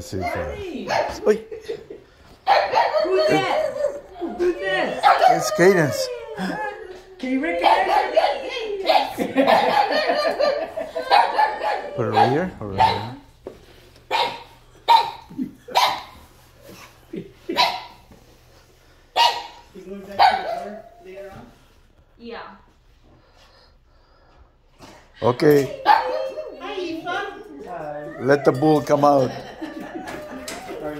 Let's see if. Uh, who's that? Who's that? it's Cadence. Can you recognize Put it right here or right here? You going back to the car later on? Yeah. Okay, Hi, Ethan. Hi. let the bull come out.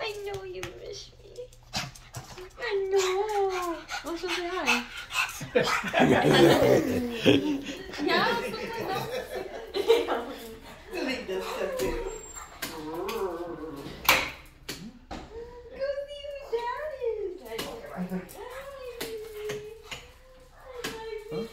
I know you miss me. I know. Let's just say hi. Yeah, something like that. Go see who Dad is. Hi, baby. Hi, baby.